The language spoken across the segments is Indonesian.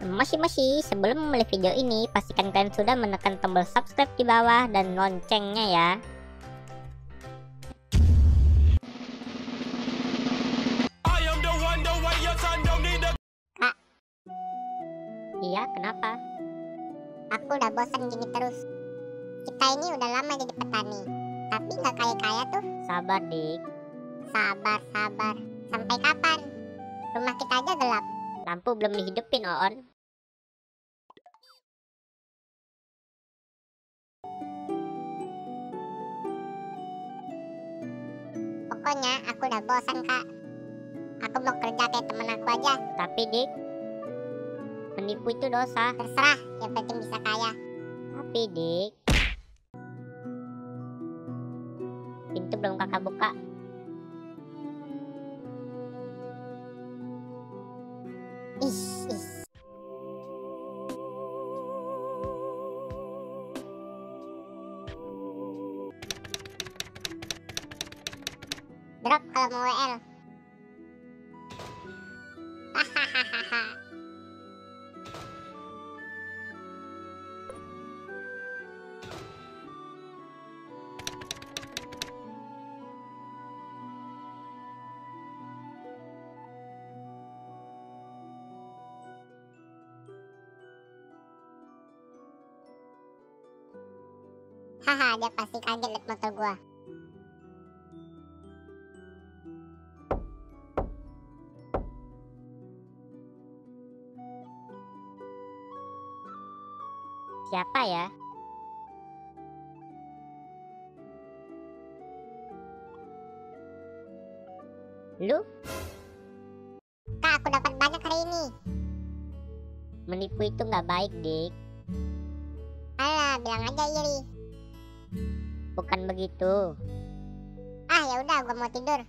Masih-masih, sebelum memulai video ini, pastikan kalian sudah menekan tombol subscribe di bawah dan loncengnya ya. A Iya, kenapa? Aku udah bosan gini terus. Kita ini udah lama jadi petani, tapi nggak kaya-kaya tuh. Sabar, Dik. Sabar, sabar. Sampai kapan? Rumah kita aja gelap. Lampu belum dihidupin, Oon. Pokoknya aku udah bosan kak. Aku mau kerja kayak temen aku aja. Tapi, Dik, menipu itu dosa. Terserah, yang penting bisa kaya. Tapi, Dik, pintu belum kakak buka. Mau WL. Hahaha. Haha, dia pasti kaget liat motor gua. Siapa ya? Lu Kak, aku dapat banyak hari ini. menipu itu nggak baik, Dik. Alah, bilang aja iri. Bukan begitu. Ah, ya udah, gua mau tidur.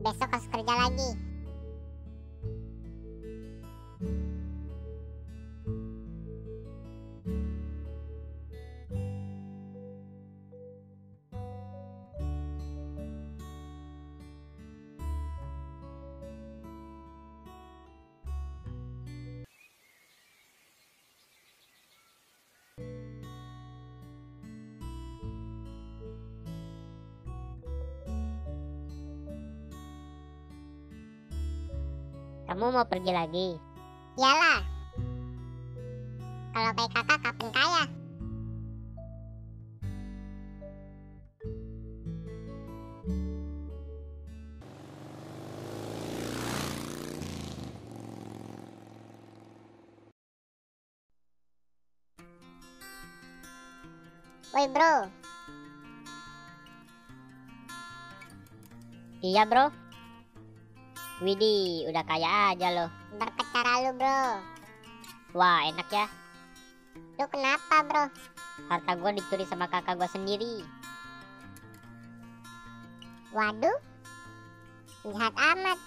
Besok harus kerja lagi. Kamu mau pergi lagi? Iyalah. Kalau kayak kakak kapan kaya? Woi bro, Iya, Bro. Widih, udah kaya aja loh. berkat cara lu bro. Wah, enak ya. Lu kenapa bro? Harta gua dicuri sama kakak gua sendiri. Waduh, jahat amat.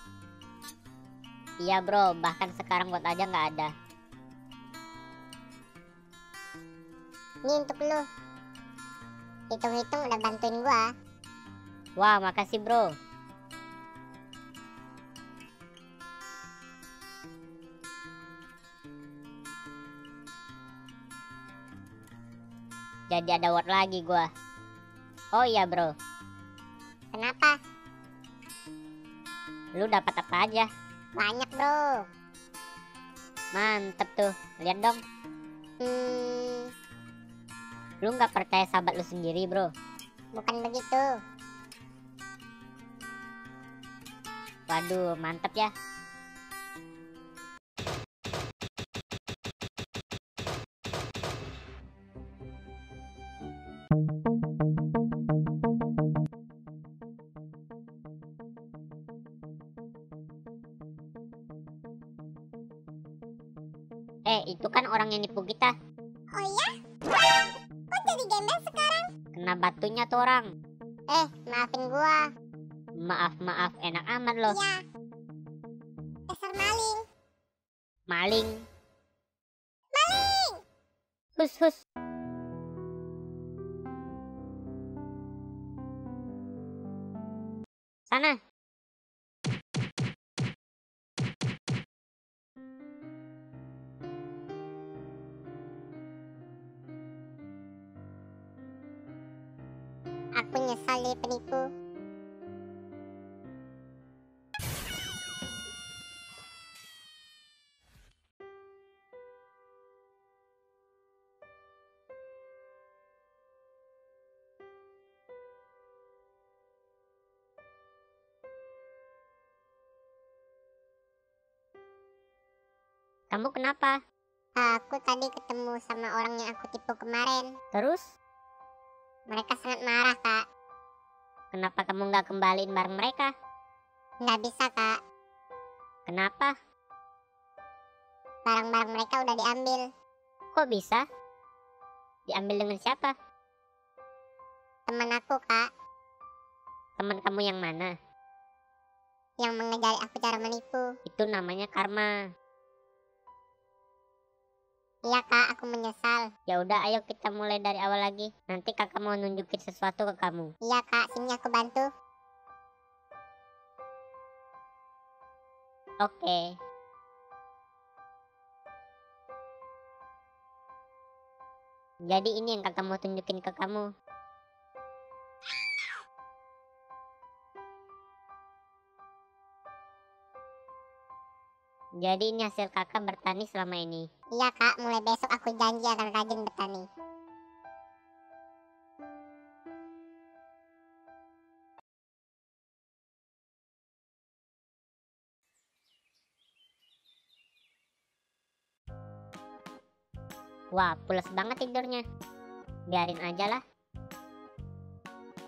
Iya, Bro. Bahkan sekarang buat aja nggak ada. Ini untuk lu. Hitung-hitung udah bantuin gua. Wah, makasih, Bro. Jadi ada word lagi gua. Oh iya, Bro. Kenapa? Lu dapat apa aja? Banyak bro. Mantep tuh. Lihat dong. Hmm, Lu nggak percaya sahabat lu sendiri, Bro. bukan begitu. Waduh, mantep ya. Kena batunya tuh orang. Eh, maafin gua. Maaf, maaf, enak amat loh. Iya. Dasar maling. Maling. Maling! Hus, hus. Sana. Aku nyesal jadi penipu. Kamu kenapa? Aku tadi ketemu sama orang yang aku tipu kemarin. Terus? Mereka sangat marah, Kak. Kenapa kamu nggak kembaliin barang mereka? Nggak bisa, Kak. Kenapa? Barang-barang mereka udah diambil. Kok bisa? Diambil dengan siapa? Teman aku, Kak, Teman kamu yang mana? yang mengajari aku cara menipu. Itu namanya karma. Iya, Kak, aku menyesal. Ya udah, ayo kita mulai dari awal lagi. Nanti kakak mau nunjukin sesuatu ke kamu. Iya, Kak, sini aku bantu. Oke. Jadi ini yang kakak mau tunjukin ke kamu. Jadi ini hasil kakak bertani selama ini. Iya, Kak, mulai besok aku janji akan rajin bertani. Wah, pulas banget tidurnya. Biarin aja lah.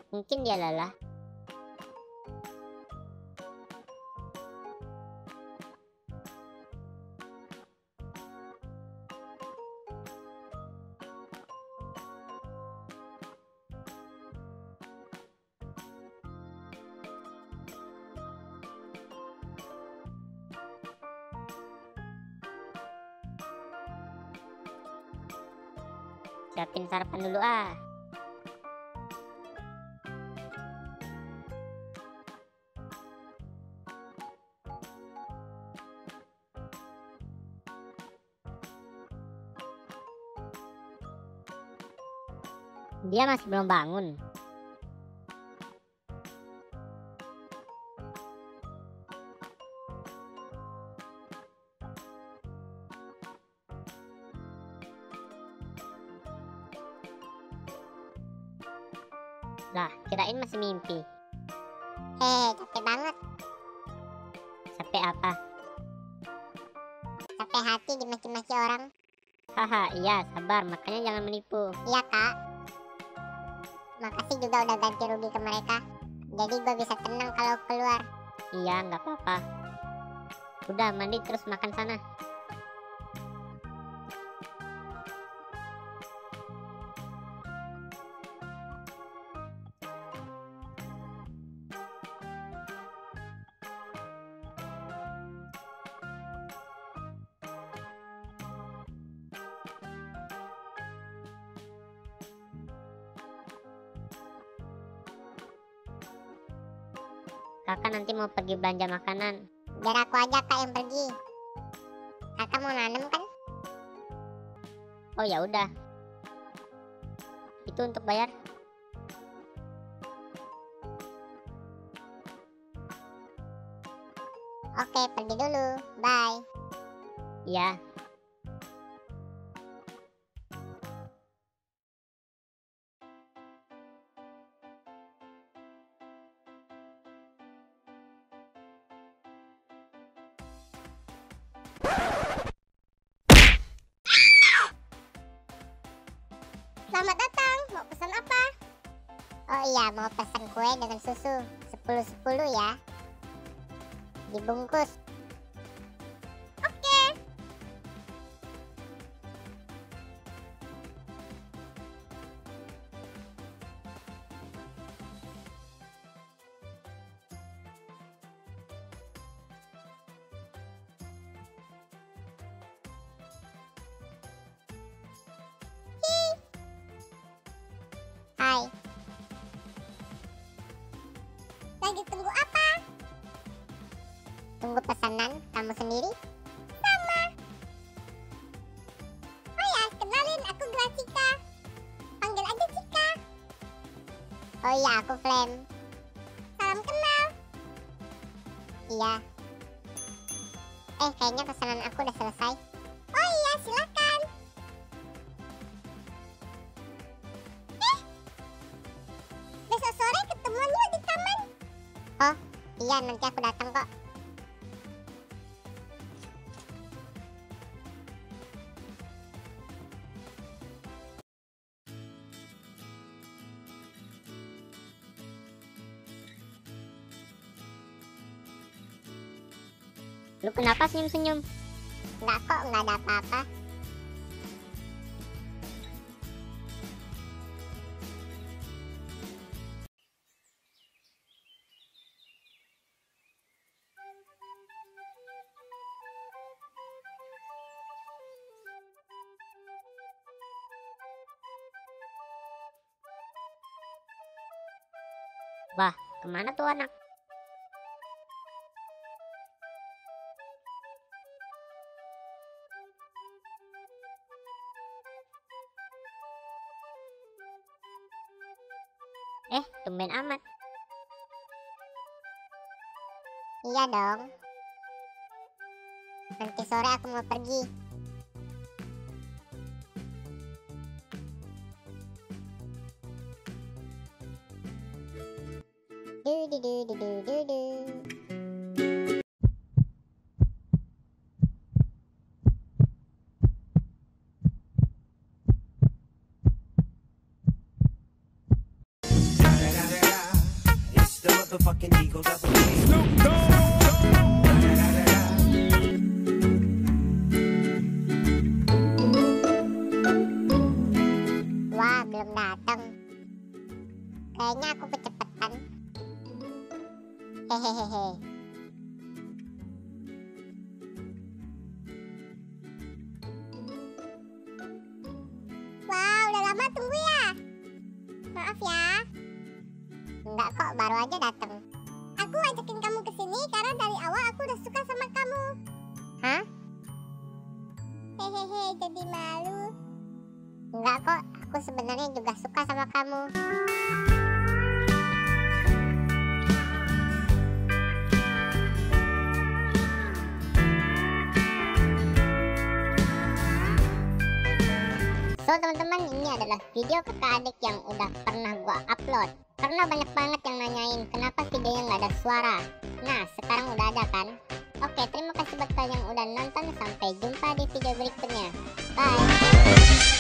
Mungkin dia lelah. Siapin sarapan dulu ah. Dia masih belum bangun. Eh, capek banget. Capek apa? Capek hati dimaki-maki orang. Haha, iya, sabar. Makanya jangan menipu. Iya, Kak. Makasih juga udah ganti rugi ke mereka. Jadi gue bisa tenang kalau keluar. Iya, nggak apa-apa. Udah, mandi terus makan sana. Kakak nanti mau pergi belanja makanan. Biar aku aja, Kak, yang pergi. Kakak mau nanam kan? Oh ya udah. Itu untuk bayar. Oke, pergi dulu. Bye. Ya. Oh iya, mau pesan kue dengan susu. 10-10 ya. Dibungkus. Tunggu pesanan kamu sendiri? Sama. Oh ya, kenalin aku Gracika. Panggil aja Cika. Oh iya, aku Flame. Salam kenal. Iya. Eh, kayaknya pesanan aku udah selesai. Oh iya, silakan. Eh, besok sore ketemuan yuk di taman. Oh, iya nanti aku datang kok. Kenapa senyum-senyum? Enggak kok, enggak ada apa-apa. Ke mana tuh anak? Eh, tumben amat. Iya dong. Nanti sore aku mau pergi. Du du du du du du Kayaknya aku kecepatan. Hehehehe. Wow, udah lama tunggu ya. Maaf ya. Enggak kok, baru aja datang. Aku ajakin kamu ke sini karena dari awal aku udah suka sama kamu. Hah? Hehehe, jadi malu. Enggak kok, aku sebenarnya juga suka sama kamu. So teman-teman ini adalah video kakak adik yang udah pernah gua upload. Karena banyak banget yang nanyain kenapa videonya nggak ada suara? Nah sekarang udah ada kan? Oke terima kasih buat kalian yang udah nonton. Sampai jumpa di video berikutnya. Bye